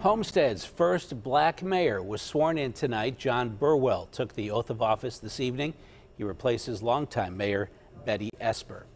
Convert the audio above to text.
Homestead's first black mayor was sworn in tonight. John Burwell took the oath of office this evening. He replaces longtime mayor Betty Esper.